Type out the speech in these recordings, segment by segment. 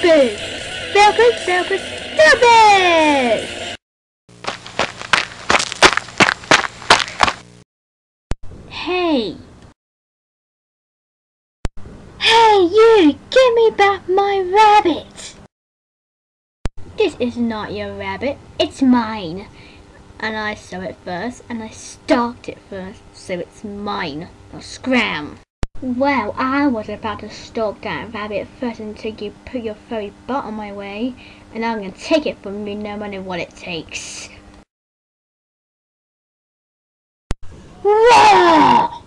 Filbus, Filbus, Filbus! Hey! Hey you! Give me back my rabbit! This is not your rabbit, it's mine. And I saw it first, and I stalked it first, so it's mine. Now scram! Well, I was about to stalk that rabbit first until you put your furry butt on my way, and I'm gonna take it from you no matter what it takes.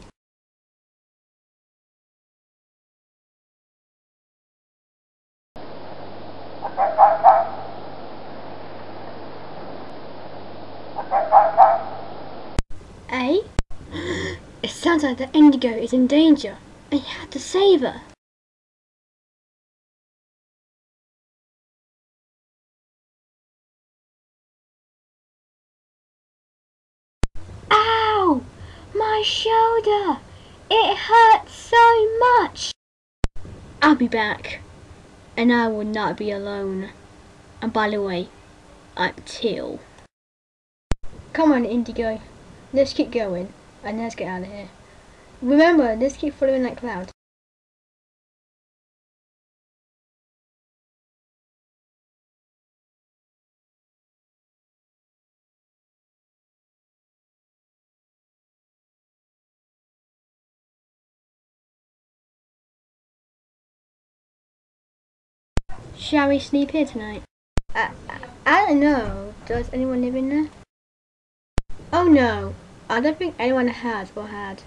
Eh? It sounds like the Indigo is in danger, and you have to save her. Ow! My shoulder! It hurts so much! I'll be back, and I will not be alone. And by the way, I'm Teal. Come on, Indigo. Let's keep going, and let's get out of here. Remember, let's keep following that cloud. Shall we sleep here tonight? I, I, I don't know. Does anyone live in there? Oh no, I don't think anyone has or had.